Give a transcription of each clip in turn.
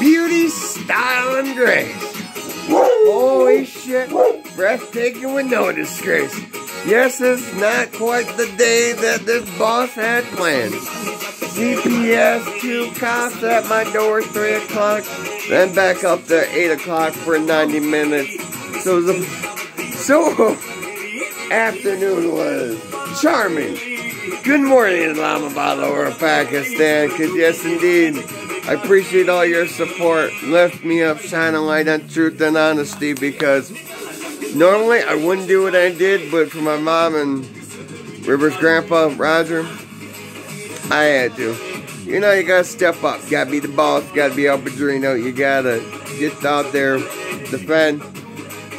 beauty, style, and grace. Holy shit, breathtaking with no disgrace. Yes, it's not quite the day that this boss had planned. CPS, two cops at my door, 3 o'clock, then back up to 8 o'clock for 90 minutes. So the so afternoon was charming. Good morning, Islamabad or Pakistan, because yes, indeed, I appreciate all your support. Lift me up, shine a light on truth and honesty, because normally I wouldn't do what I did, but for my mom and River's grandpa, Roger, I had to. You know, you gotta step up. You gotta be the boss. You gotta be El Padrino. You gotta get out there, defend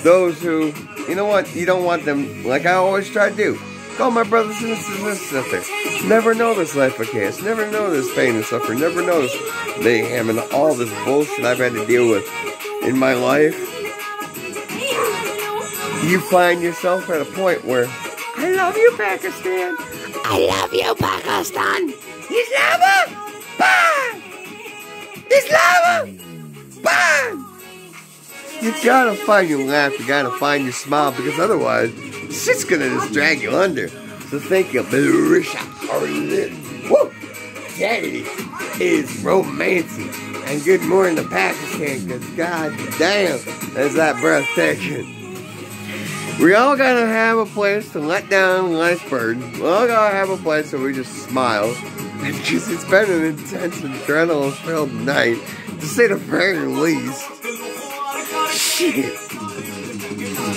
those who, you know what, you don't want them, like I always try to do. Call my brothers and sisters out there. Never know this life of chaos. Never know this pain and suffering. Never know this mayhem and all this bullshit I've had to deal with in my life. You find yourself at a point where I love you, Pakistan. I love you, Pakistan. Islama! Bang! Islama! Bang! You gotta find your laugh, you gotta find your smile, because otherwise, shit's gonna just drag you under. So you, Marisha Woo! Daddy is romantic. And good morning to Pakistan, because god damn, is that breathtaking. We all gotta have a place to let down life's burden. We all gotta have a place where we just smile. Because it's been an intense adrenaline filled night, to say the very least. Shit.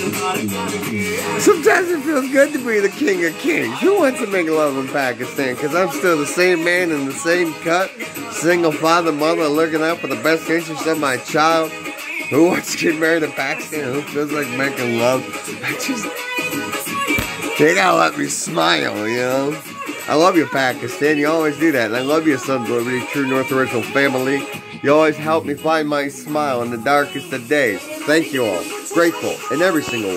Sometimes it feels good to be the king of kings. Who wants to make love in Pakistan? Because I'm still the same man in the same cut, single father, mother, looking out for the best interests of my child. Who wants to get married in Pakistan? Who feels like making love? I just. They gotta let me smile, you know? I love you, Pakistan. You always do that. And I love you, Sons of Liberty, true North Original family. You always help me find my smile in the darkest of days. Thank you all. Grateful in every single one.